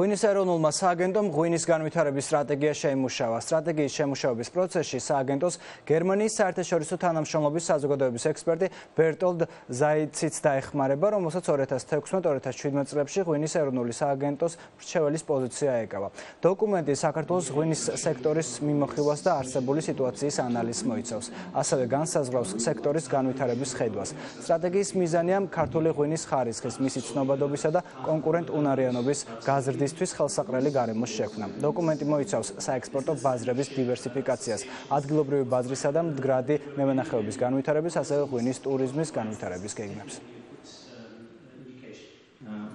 ღვინის ეროვნულმა სააგენტომ ღვინის განვითარების სტრატეგია შეიმუშავა. სტრატეგიის შემუშავების პროცესში სააგენტოს გერმანიის საერთაშორისო თანამშრომლობის საზოგადოების ექსპერტი ბერტოლდ ზაიციც დაეხმარება, რომელსაც 2016-2017 წლებში ღვინის ეროვნული სააგენტოს მრჩეველის პოზიცია ეკავა. დოკუმენტი საქართველოს ღვინის სექტორის მიმოხილვას და არსებული სიტუაციის ანალიზს მოიცავს. ასევე განსაზღვრავს სექტორის განვითარების ხედვას. სტრატეგიის მიზანია ქართული ღვინის ხარისხის, მისი ცნობადობისა და კონკურენტუნარიანობის გაზრდის მისთვის ხელსაყრელი გარემოს შექმნა. დოკუმენტი მოიცავს საექსპორტო ბაზრების დივერსიფიკაციას, ადგილობრივი ბაზრისა და მდგრადი მემენახეობის განვითარების, ასევე ღვინის ტურიზმის განვითარების გეგმებს.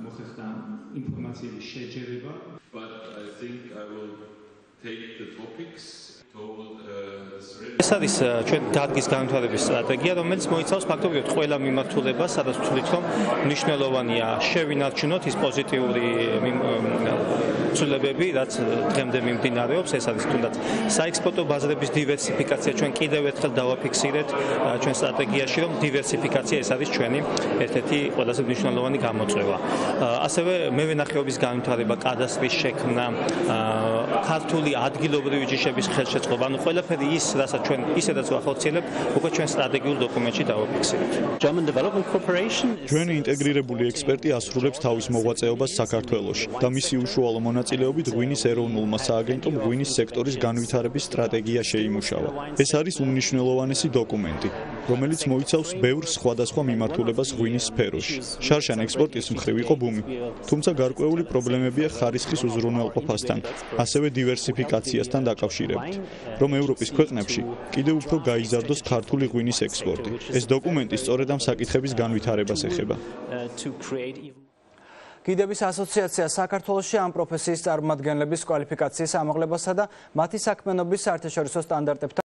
მოხერხდა ინფორმაციების შეჯერება, but I think I will ეს არის ჩვენ დადგის განვითარების სტრატეგია, რომელიც მოიცავს ფაქტობრივად ყველა მიმართულებას, სადაც ვთვლით, რომ მნიშვნელოვანია შევინარჩუნოთ ის პოზიტიური ცვლილებები, რაც დღემდე მიმდინარეობს, ეს არის თუნდაც საექსპორტო ბაზრების დივერსიფიკაცია, ჩვენ კიდევ ერთხელ დავაფიქსირეთ ჩვენ სტრატეგიაში, რომ დივერსიფიკაცია ეს არის ჩვენი ერთ-ერთი ყველაზე მნიშვნელოვანი გამოწვევა. ასევე მევენახეობის განვითარება, კადასტრის შექმნა, ქართული ადგილობრივი ჯიშების ხელშეწყობა ანუ ყველაფერი ის, რასაც ჩვენ ისედაც ვახორციელებთ, უკვე ჩვენ სტრატეგიულ დოკუმენტში დავაფიქსირეთ. German Development Corporation ჩვენი ინტეგრირებული ექსპერტი ასრულებს თავის მოღვაწეობას საქართველოში და მისი უშუალო მონაწილეობით ღვინის ეროვნულმა სააგენტომ ღვინის სექტორის განვითარების სტრატეგია შეიმუშავა. ეს არის უმნიშვნელოვანესი დოკუმენტი, რომელიც მოიცავს ბევრ სხვადასხვა მიმართულებას ღვინის სფეროში. შარშან ექსპორტის მხრივ იყო ბუმი, თუმცა გარკვეული პრობლემებია ხარისხის უზრუნველყოფასთან, ასევე დივერსიფიკაციასთან დაკავშირებით. რომ ევროპის ქვეყნებში კიდევ უფრო გაიზარდოს ქართული ღვინის ექსპორტი. ეს დოკუმენტი სწორედ ამ საკითხების განვითარებას ეხება. კიდების ასოციაცია საქართველოსი ამ პროფესიის წარმომადგენლების კვალიფიკაციის ამაღლებასა და მათი საქმიანობის საერთაშორისო სტანდარტებთან